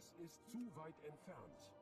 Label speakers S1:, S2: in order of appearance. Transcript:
S1: Das ist zu weit entfernt.